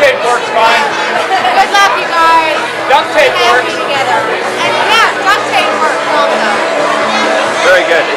tape works fine. Good luck, you guys. Duct tape works. Together. And yeah, duct tape works also. Very good.